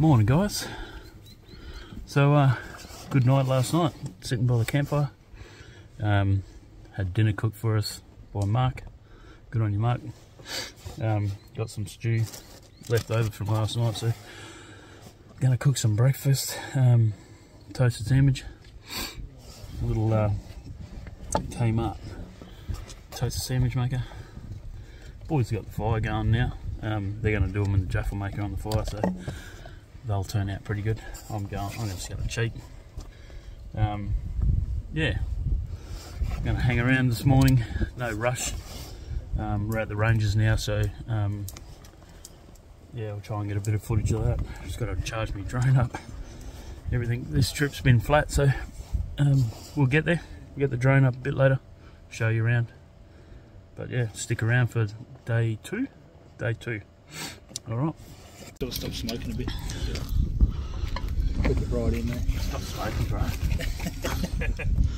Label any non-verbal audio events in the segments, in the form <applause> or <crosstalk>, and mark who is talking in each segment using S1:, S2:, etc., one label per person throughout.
S1: Morning, guys. So, uh, good night last night, sitting by the campfire. Um, had dinner cooked for us by Mark. Good on you, Mark. Um, got some stew left over from last night, so gonna cook some breakfast. Um, toasted sandwich, a little uh, Kmart toasted sandwich maker. Boys got the fire going now. Um, they're going to do them in the Jaffle maker on the fire, so they'll turn out pretty good. I'm going. I'm just going to cheat. Um, yeah, I'm going to hang around this morning. No rush. Um, we're at the ranges now, so um, yeah, I'll try and get a bit of footage of that. Just got to charge my drone up. Everything. This trip's been flat, so um, we'll get there. We'll get the drone up a bit later. Show you around. But yeah, stick around for day two day two. All right.
S2: Got to stop smoking a bit. Put it right in there.
S1: Stop smoking, bro. <laughs>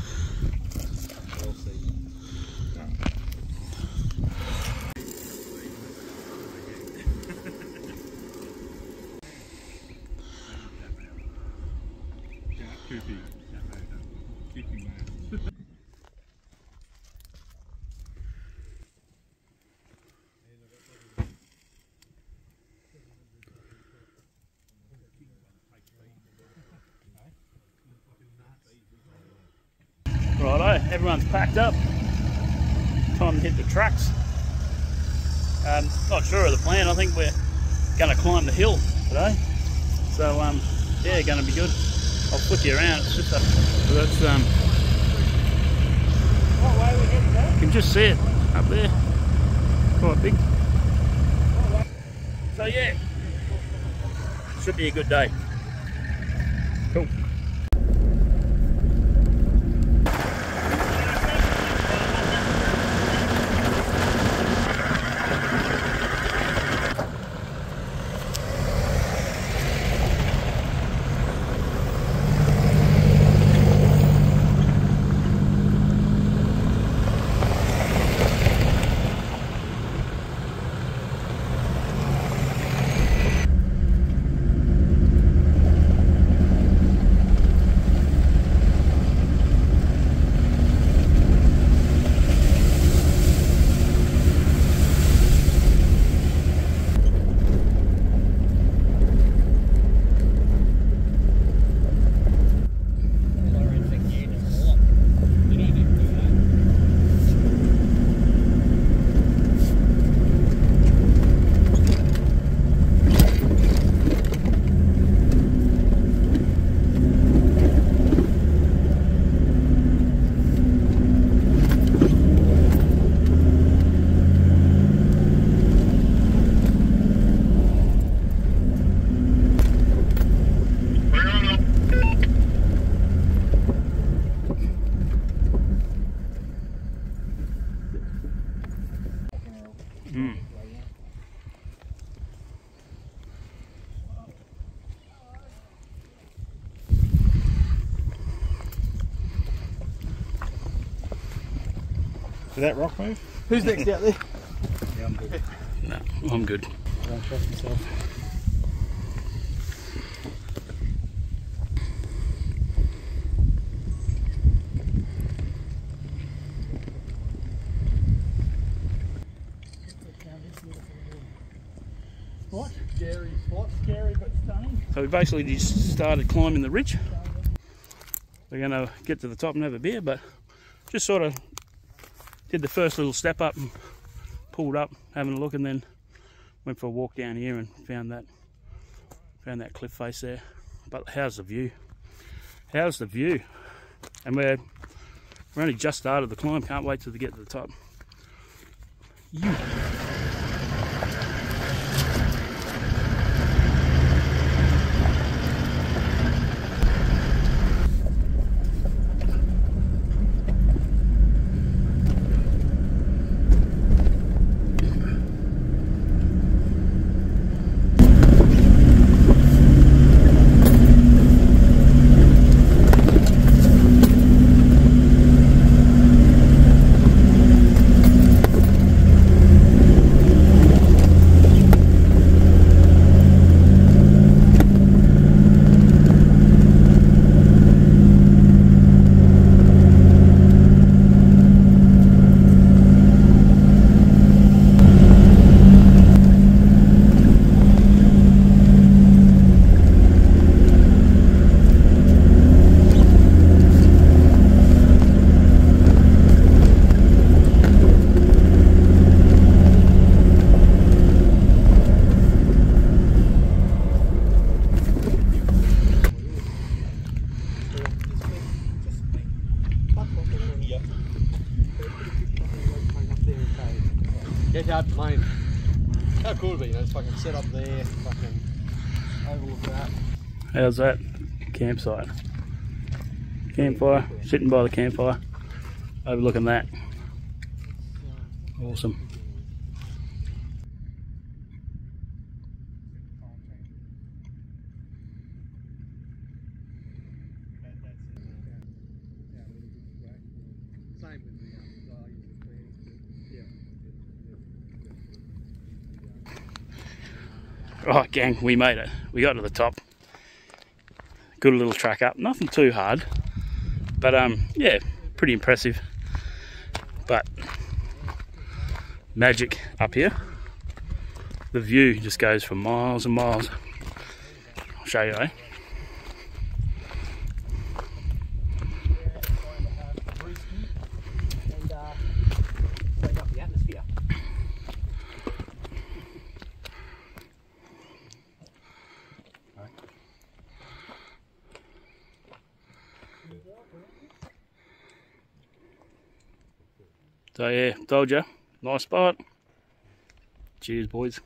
S1: Righto, everyone's packed up. Time to hit the tracks. Um, not sure of the plan. I think we're going to climb the hill today. So um, yeah, going to be good. I'll flip you around. It's just a, that's um.
S2: What way we heading there?
S1: You can just see it up there. Quite big. So yeah, should be a good day. Cool. Mm.
S2: Did that rock move? Who's next out there? Yeah, I'm good.
S1: No, I'm good.
S2: Don't trust myself. What? Scary spot, scary but stunning.
S1: So we basically just started climbing the ridge. We're going to get to the top and have a beer, but just sort of did the first little step up and pulled up, having a look, and then went for a walk down here and found that found that cliff face there. But how's the view? How's the view? And we're we're only just started the climb. Can't wait till we get to the top. You.
S3: How, mate, how cool would it be, you know, just fucking set up there, fucking overlook that.
S1: How's that campsite? Campfire, sitting by the campfire, overlooking that. Awesome.
S3: Same with the, um, values of training, yeah.
S1: Right, gang, we made it. We got to the top. Good little track up. Nothing too hard, but um, yeah, pretty impressive. But magic up here. The view just goes for miles and miles. I'll show you, eh?
S2: and uh, soak up the atmosphere.
S1: So yeah, told you, nice spot. Cheers, boys.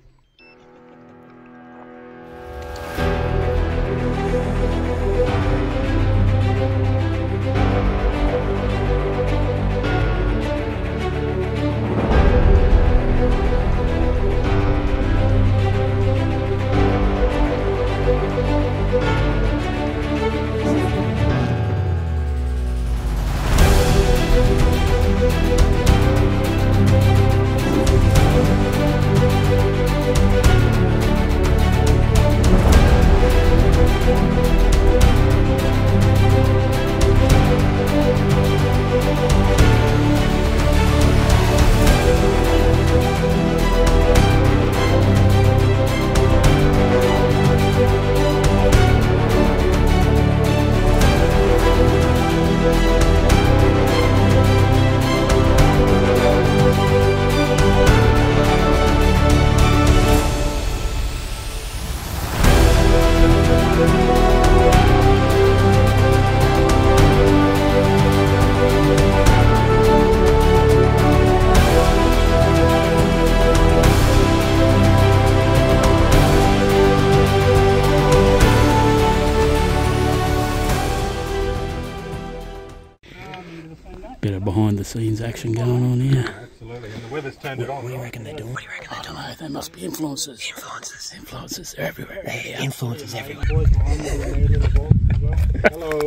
S1: Must be influencers. Influencers. Influencers. They're everywhere. Yeah.
S2: Influences everywhere.
S3: Boys behind me doing their little vlog as well. Hello.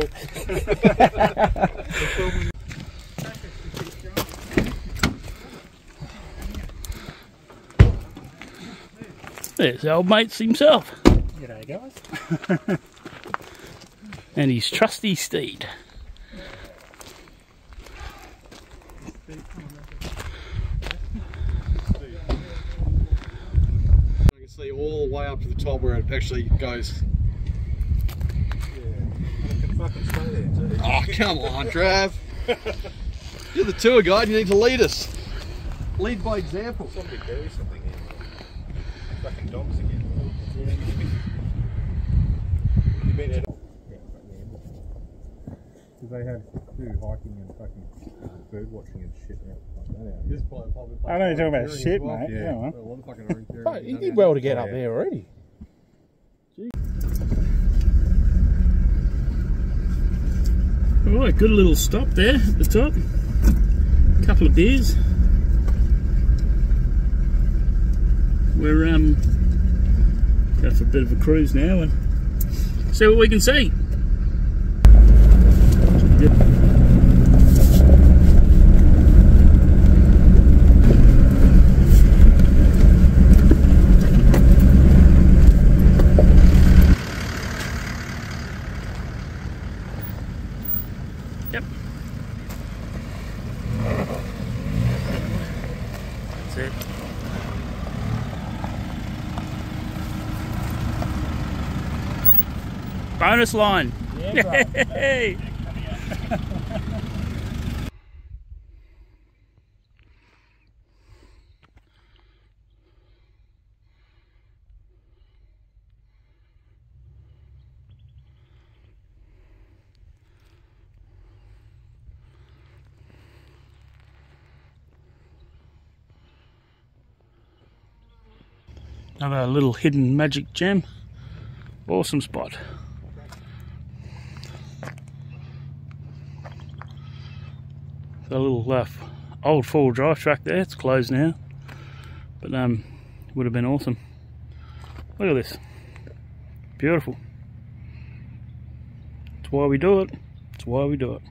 S1: There's old mates himself
S2: G'day, guys. <laughs>
S1: and his trusty steed.
S3: I can see all the way up to the top where it actually goes. Oh, come on, Trav. You're the tour guide, you need to lead us. Lead by example.
S4: Somebody bury something here. Fucking dogs again. You been at
S5: Because they have do hiking and fucking bird watching and shit out like that out
S3: This bloke probably
S2: I know you're talking about shit,
S3: well.
S2: mate.
S5: Yeah.
S2: Yeah, man.
S3: A lot fucking orange.
S5: But he did well to get up there already.
S1: Right, good little stop there at the top. A couple of beers. We're um going for a bit of a cruise now and see what we can see. line. Yeah, hey. Another little hidden magic gem. Awesome spot. A little uh, old four-wheel drive track there. It's closed now, but um, would have been awesome. Look at this, beautiful. It's why we do it. It's why we do it.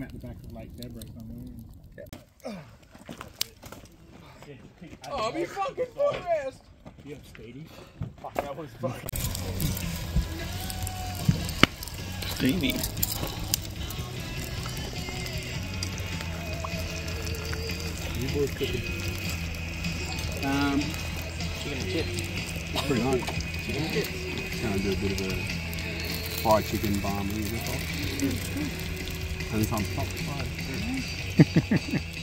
S2: Came out the back of Lake Deborah somewhere.
S3: Oh, be fucking footrest!
S2: Yeah, Speedy. Fuck, that was fucking.
S1: Stevie.
S3: Um, chicken and chips. Pretty nice. Chicken and chips. Gonna do a bit of a fried chicken barm with it. And some top fried. <laughs>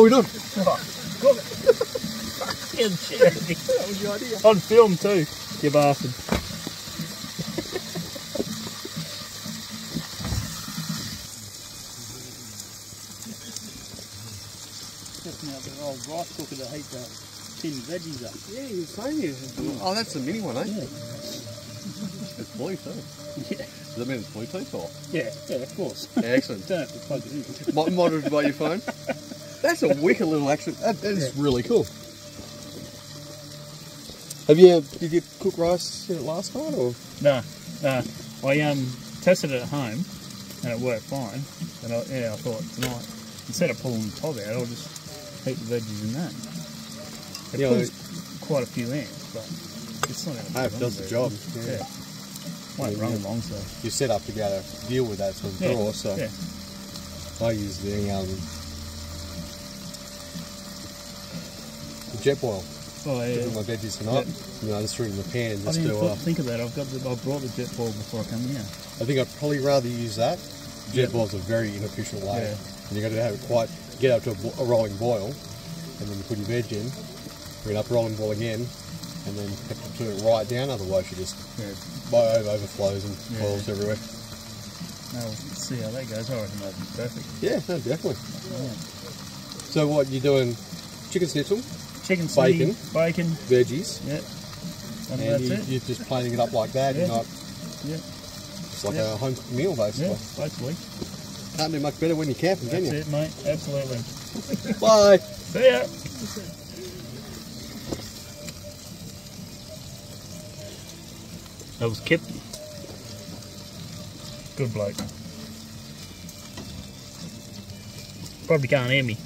S3: What are we doing? <laughs>
S1: On film too, you bastard.
S2: Just now the old rice cooker to heat the tin veggies up.
S3: Yeah, you were saying you. Oh, that's the mini one, eh? It's blue too. <laughs>
S2: Yeah.
S3: Does that mean it's Bluetooth or?
S2: Yeah, yeah, of course.
S3: Excellent. <laughs>
S2: Don't have to plug it in.
S3: Mo- Monitored by your phone. That's a wicked little action. That, that is really cool. Have you did you cook rice last night or?
S1: No, no. I um tested it at home and it worked fine. And I, yeah, I thought tonight instead of pulling the top out, I'll just heat the veggies in that. It
S3: Yeah,
S1: pulls quite a few amps, but it's not going to.
S3: It does the job.
S1: Yeah.
S3: Yeah.
S1: Won't
S3: Yeah,
S1: run
S3: yeah.
S1: long, so
S3: You're set up to be able to deal with that sort of
S1: Yeah,
S3: draw. So
S1: yeah.
S3: I use the um Jetboil.
S1: Oh yeah.
S3: Cook my veggies tonight. You know, I just threw it in the pan and
S1: I didn't
S3: Uh,
S1: think of that. I've got the, I brought the Jetboil before I come here.
S3: I think I'd probably rather use that. Jetboil's a very inefficient way.
S1: Yeah.
S3: And you got to have it quite get up to a, a rolling boil, and then you put your veg in, bring it up rolling boil again, and then have to turn it right down. Otherwise, you just
S1: Yeah.
S3: over overflows and
S1: Yeah.
S3: boils everywhere.
S1: Now we'll see how that goes. I reckon that'd be perfect.
S3: Yeah, no, definitely. So what you doing? Chicken schnitzel,
S1: Chicken
S3: Bacon.
S1: bacon.
S3: veggies,
S1: Yeah. And,
S3: and
S1: that's
S3: you,
S1: it.
S3: you're just plating it up like that.
S1: Yeah.
S3: You're not.
S1: Yeah.
S3: It's like
S1: Yeah.
S3: a home cooked meal basically.
S1: Yeah, basically.
S3: Can't do much better when you're camping, can you?
S1: That's it, mate. Absolutely. <laughs> <laughs>
S3: Bye.
S1: See ya. That was Kip. Good bloke. Probably can't hear me.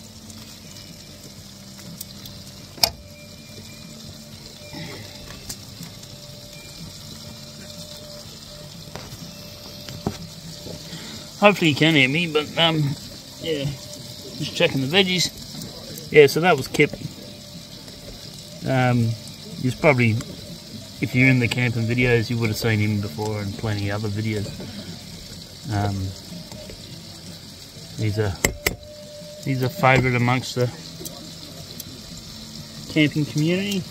S1: Hopefully you can hear me, but um, yeah, Just checking the veggies. Yeah, so that was Kip. Um, he's probably, if you're in the camping videos, you would have seen him before and plenty other videos. Um, he's a he's a favourite amongst the camping community.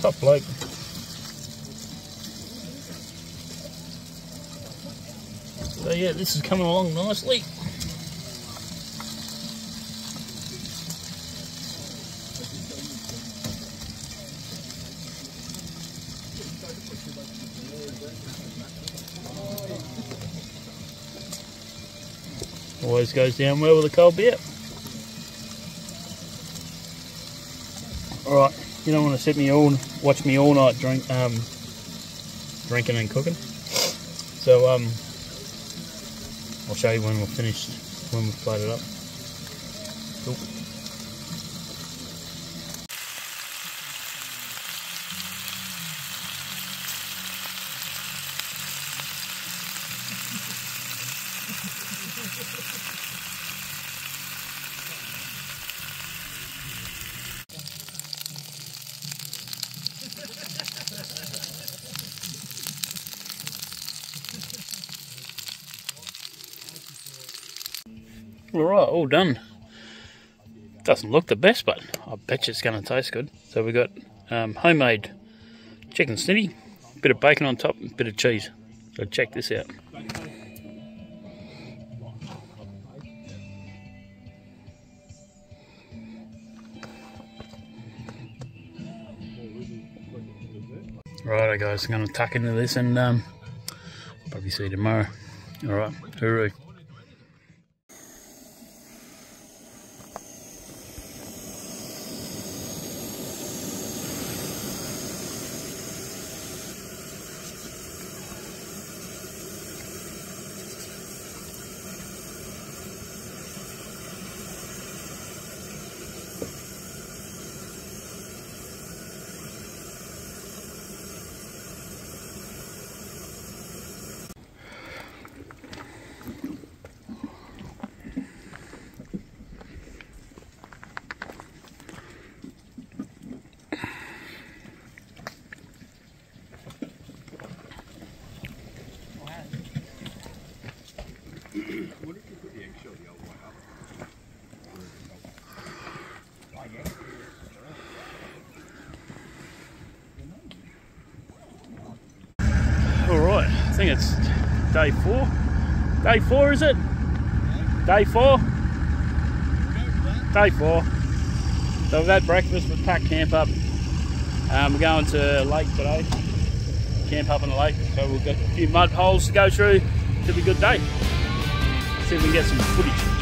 S1: Top bloke. Yeah, this is coming along nicely. Always goes down well with a cold beer. Alright, you don't want to sit me all watch me all night drink um drinking and cooking. So um I'll show you when we're finished when we've played it up. Cool. Alright, all done. Doesn't look the best, but I bet you it's going to taste good. So we've got um, homemade chicken snitty, bit of bacon on top, and bit of cheese. So check this out. Righto guys, I'm going to tuck into this and um, probably see you tomorrow. Alright, hooroo. Alright, I think it's day four. Day four, is it? Day four? Day four. So we've had breakfast, we've packed camp up. Um, we're going to lake today. Camp up on the lake, so we've got a few mud holes to go through. Should be a good day. See if we can get some footage.